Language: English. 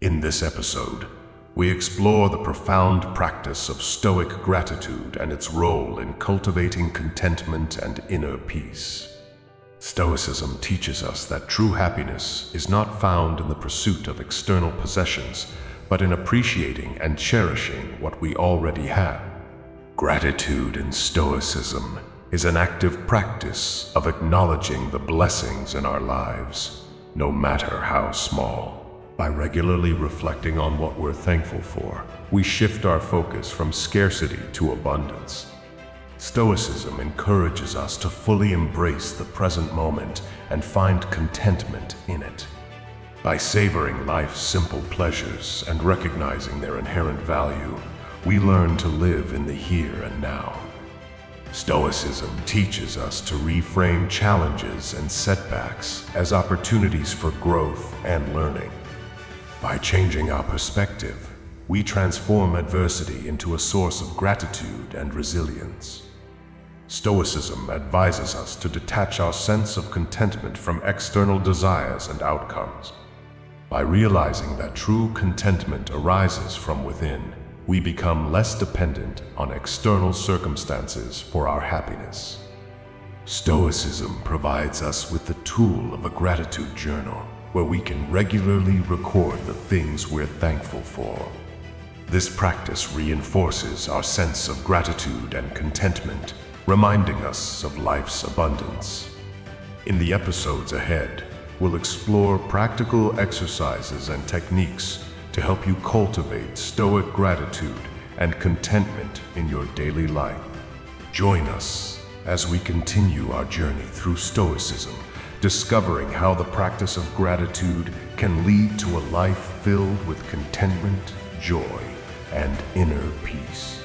In this episode, we explore the profound practice of Stoic gratitude and its role in cultivating contentment and inner peace. Stoicism teaches us that true happiness is not found in the pursuit of external possessions, but in appreciating and cherishing what we already have. Gratitude in Stoicism is an active practice of acknowledging the blessings in our lives, no matter how small. By regularly reflecting on what we're thankful for, we shift our focus from scarcity to abundance. Stoicism encourages us to fully embrace the present moment and find contentment in it. By savoring life's simple pleasures and recognizing their inherent value, we learn to live in the here and now. Stoicism teaches us to reframe challenges and setbacks as opportunities for growth and learning. By changing our perspective, we transform adversity into a source of gratitude and resilience. Stoicism advises us to detach our sense of contentment from external desires and outcomes. By realizing that true contentment arises from within, we become less dependent on external circumstances for our happiness. Stoicism provides us with the tool of a gratitude journal where we can regularly record the things we're thankful for. This practice reinforces our sense of gratitude and contentment, reminding us of life's abundance. In the episodes ahead, we'll explore practical exercises and techniques to help you cultivate stoic gratitude and contentment in your daily life. Join us as we continue our journey through Stoicism discovering how the practice of gratitude can lead to a life filled with contentment, joy, and inner peace.